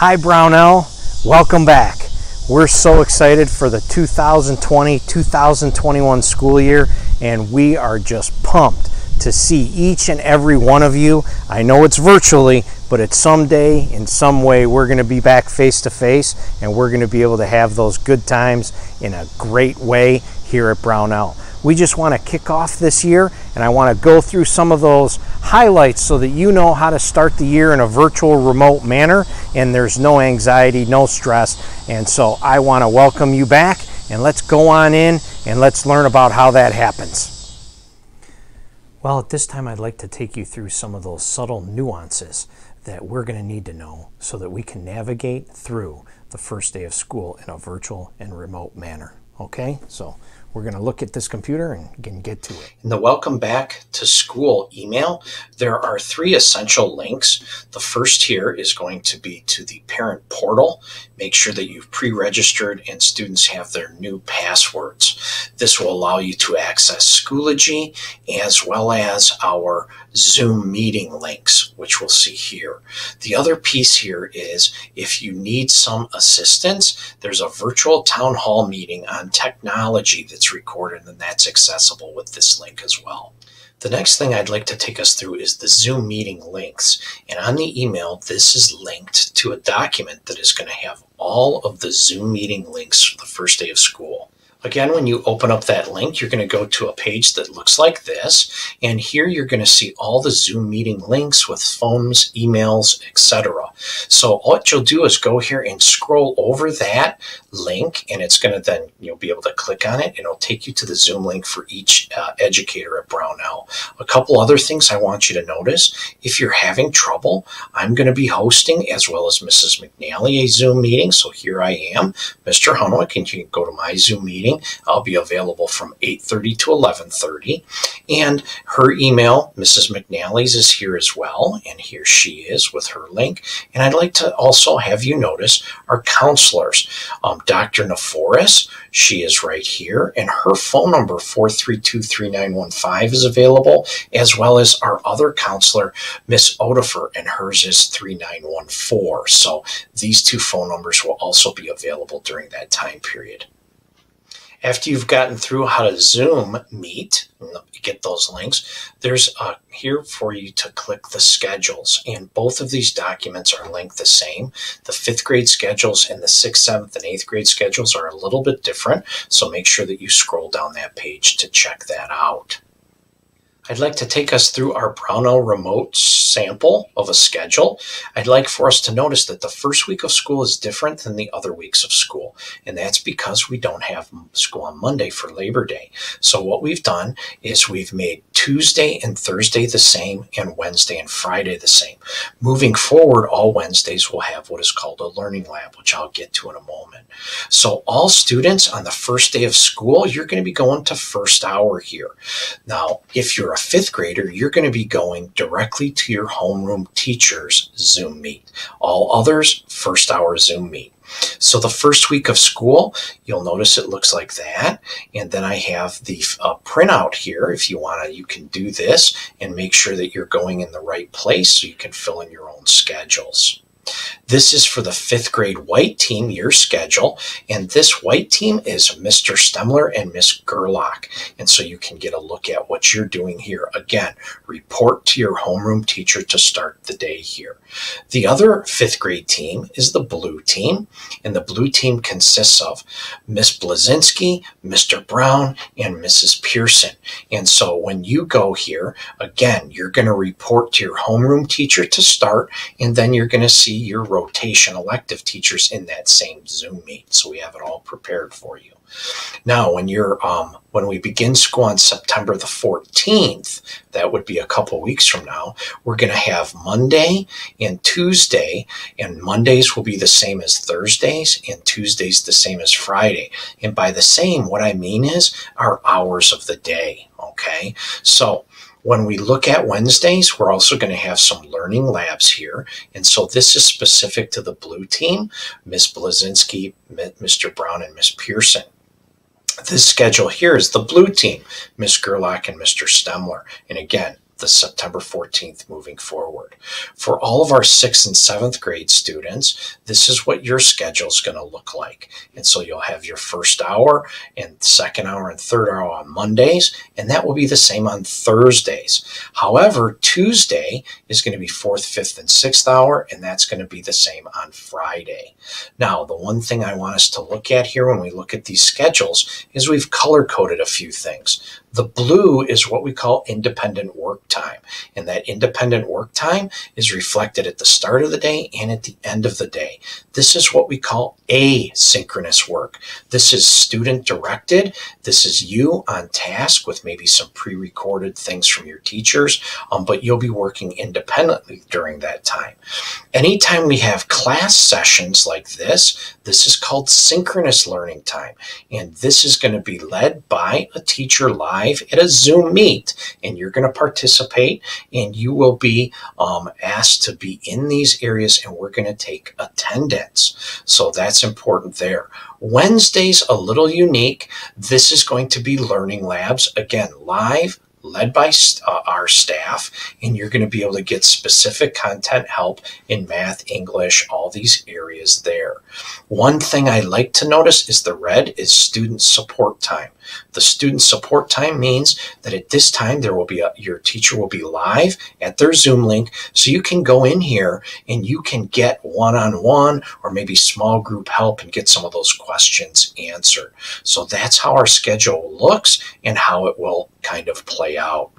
Hi, Brownell. Welcome back. We're so excited for the 2020 2021 school year, and we are just pumped to see each and every one of you. I know it's virtually, but it's someday, in some way, we're going to be back face to face and we're going to be able to have those good times in a great way here at Brownell. We just want to kick off this year and I want to go through some of those highlights so that you know how to start the year in a virtual remote manner and there's no anxiety, no stress. And so I want to welcome you back and let's go on in and let's learn about how that happens. Well, at this time, I'd like to take you through some of those subtle nuances that we're going to need to know so that we can navigate through the first day of school in a virtual and remote manner. Okay, so we're going to look at this computer and get to it. In the Welcome Back to School email, there are three essential links. The first here is going to be to the parent portal. Make sure that you've pre-registered and students have their new passwords. This will allow you to access Schoology as well as our Zoom meeting links, which we'll see here. The other piece here is if you need some assistance, there's a virtual town hall meeting on technology that's recorded and that's accessible with this link as well. The next thing I'd like to take us through is the Zoom meeting links. And on the email, this is linked to a document that is going to have all of the Zoom meeting links for the first day of school. Again, when you open up that link, you're going to go to a page that looks like this. And here you're going to see all the Zoom meeting links with phones, emails, etc. So what you'll do is go here and scroll over that link and it's going to then you'll be able to click on it and it'll take you to the Zoom link for each uh, educator at Brownell. A couple other things I want you to notice. If you're having trouble, I'm going to be hosting as well as Mrs. McNally a Zoom meeting. So here I am, Mr. Hunwick, and you can go to my Zoom meeting meeting. I'll be available from 8.30 to 11.30. And her email, Mrs. McNally's, is here as well. And here she is with her link. And I'd like to also have you notice our counselors. Um, Dr. Neforis, she is right here. And her phone number, 432-3915, is available, as well as our other counselor, Miss Odifer, and hers is 3914. So these two phone numbers will also be available during that time period. After you've gotten through how to Zoom meet, get those links, there's uh, here for you to click the schedules. And both of these documents are linked the same. The fifth grade schedules and the sixth, seventh, and eighth grade schedules are a little bit different. So make sure that you scroll down that page to check that out. I'd like to take us through our Brownell remote sample of a schedule. I'd like for us to notice that the first week of school is different than the other weeks of school. And that's because we don't have school on Monday for Labor Day. So what we've done is we've made Tuesday and Thursday the same and Wednesday and Friday the same. Moving forward, all Wednesdays will have what is called a learning lab, which I'll get to in a moment. So all students on the first day of school, you're going to be going to first hour here. Now, if you're a fifth grader, you're going to be going directly to your homeroom teacher's Zoom meet. All others, first hour Zoom meet. So the first week of school, you'll notice it looks like that. And then I have the uh, printout here. If you want to, you can do this and make sure that you're going in the right place so you can fill in your own schedules. This is for the fifth grade white team, your schedule. And this white team is Mr. Stemler and Miss Gerlach. And so you can get a look at what you're doing here. Again, report to your homeroom teacher to start the day here. The other fifth grade team is the blue team. And the blue team consists of Miss Blazinski, Mr. Brown, and Mrs. Pearson. And so when you go here, again, you're going to report to your homeroom teacher to start, and then you're going to see your rotation elective teachers in that same Zoom meet. So we have it all prepared for you. Now, when you're um, when we begin school on September the 14th, that would be a couple weeks from now, we're going to have Monday and Tuesday, and Mondays will be the same as Thursdays, and Tuesdays the same as Friday. And by the same, what I mean is our hours of the day. Okay, so when we look at Wednesdays, we're also going to have some learning labs here. And so this is specific to the blue team, Miss Blazinski, Mr. Brown, and Miss Pearson. This schedule here is the blue team, Miss Gerlach and Mr. Stemler. And again, the September 14th moving forward. For all of our sixth and seventh grade students, this is what your schedule is going to look like. And so you'll have your first hour and second hour and third hour on Mondays, and that will be the same on Thursdays. However, Tuesday is going to be fourth, fifth, and sixth hour, and that's going to be the same on Friday. Now, the one thing I want us to look at here when we look at these schedules is we've color coded a few things. The blue is what we call independent work time. And that independent work time is reflected at the start of the day and at the end of the day. This is what we call asynchronous work. This is student directed. This is you on task with maybe some pre-recorded things from your teachers, um, but you'll be working independently during that time. Anytime we have class sessions like this, this is called synchronous learning time. And this is going to be led by a teacher live at a Zoom meet, and you're going to participate, and you will be um, asked to be in these areas, and we're going to take attendance. So that's important there. Wednesday's a little unique. This is going to be learning labs, again, live led by uh, our staff, and you're going to be able to get specific content help in math, English, all these areas there. One thing I like to notice is the red is student support time. The student support time means that at this time there will be a, your teacher will be live at their Zoom link, so you can go in here and you can get one-on-one or maybe small group help and get some of those questions answered. So that's how our schedule looks and how it will kind of play out.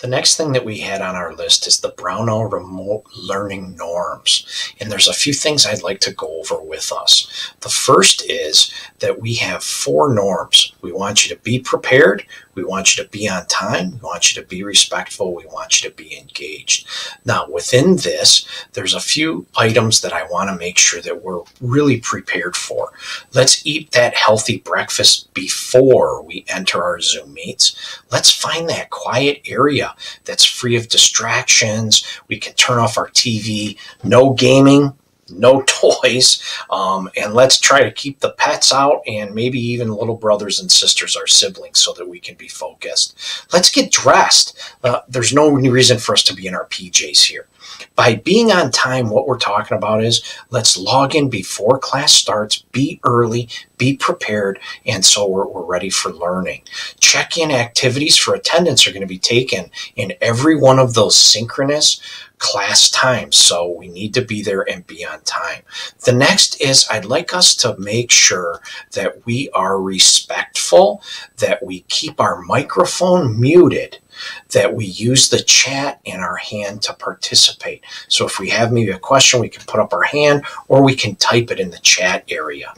The next thing that we had on our list is the Brownell remote learning norms. And there's a few things I'd like to go over with us. The first is that we have four norms. We want you to be prepared, we want you to be on time. We want you to be respectful. We want you to be engaged. Now, within this, there's a few items that I want to make sure that we're really prepared for. Let's eat that healthy breakfast before we enter our Zoom meets. Let's find that quiet area that's free of distractions. We can turn off our TV. No gaming no toys, um, and let's try to keep the pets out and maybe even little brothers and sisters, our siblings, so that we can be focused. Let's get dressed. Uh, there's no reason for us to be in our PJs here. By being on time, what we're talking about is let's log in before class starts, be early, be prepared, and so we're, we're ready for learning. Check in activities for attendance are going to be taken in every one of those synchronous class times. So we need to be there and be on time. The next is I'd like us to make sure that we are respectful, that we keep our microphone muted that we use the chat and our hand to participate. So if we have maybe a question, we can put up our hand or we can type it in the chat area.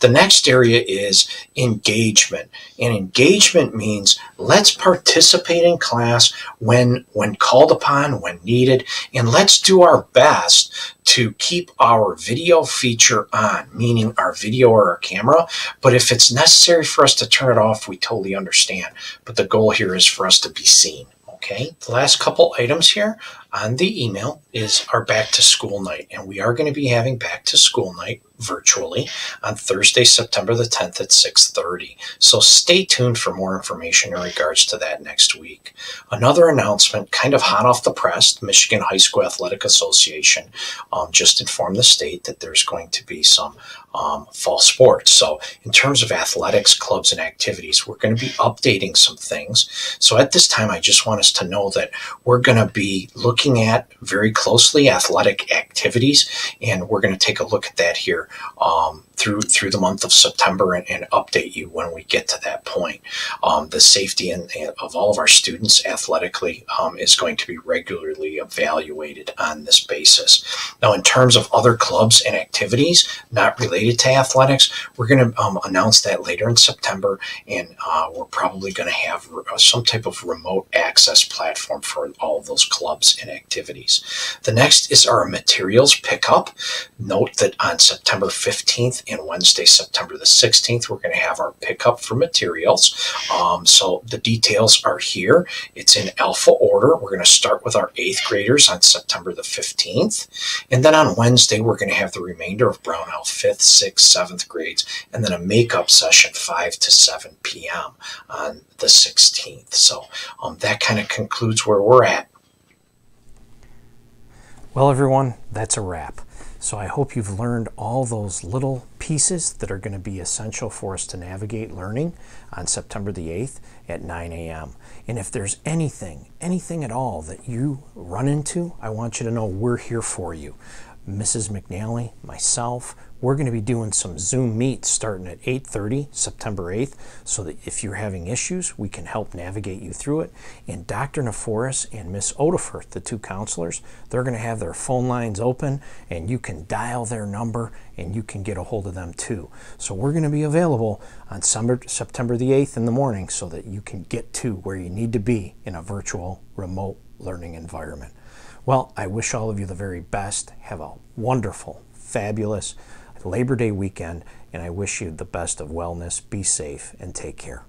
The next area is engagement. And engagement means let's participate in class when, when called upon, when needed, and let's do our best to keep our video feature on, meaning our video or our camera. But if it's necessary for us to turn it off, we totally understand. But the goal here is for us to be seen. Okay, the last couple items here on the email is our back to school night. And we are going to be having back to school night virtually on Thursday, September the 10th at 6:30. So stay tuned for more information in regards to that next week. Another announcement, kind of hot off the press, Michigan High School Athletic Association um, just informed the state that there's going to be some um, fall sports. So in terms of athletics, clubs, and activities, we're going to be updating some things. So at this time, I just want us to know that we're going to be looking at very closely athletic activities, and we're going to take a look at that here um, through through the month of September and, and, update you when we get to that point. Um, the safety and, of all of our students athletically um, is going to be regularly evaluated on this basis. Now, in terms of other clubs and activities not related to athletics, we're going to um, announce that later in September, and uh, we're probably going to have some type of remote access platform for all of those clubs and and activities. The next is our materials pickup. Note that on September 15th and Wednesday, September the 16th, we're going to have our pickup for materials. Um, so the details are here. It's in alpha order. We're going to start with our eighth graders on September the 15th. And then on Wednesday, we're going to have the remainder of Brownell fifth, sixth, seventh grades, and then a makeup session 5 to 7 p.m. on the 16th. So um, that kind of concludes where we're at. Well, everyone, that's a wrap. So I hope you've learned all those little pieces that are going to be essential for us to navigate learning on September the 8th at 9 a.m. And if there's anything, anything at all that you run into, I want you to know we're here for you. Mrs. McNally, myself, we're going to be doing some Zoom meets starting at 8:30 September 8th so that if you're having issues, we can help navigate you through it. And Dr. Neforis and Miss Odefert, the two counselors, they're going to have their phone lines open and you can dial their number and you can get a hold of them too. So we're going to be available on September the 8th in the morning so that you can get to where you need to be in a virtual remote learning environment. Well, I wish all of you the very best. Have a wonderful, fabulous Labor Day weekend, and I wish you the best of wellness. Be safe and take care.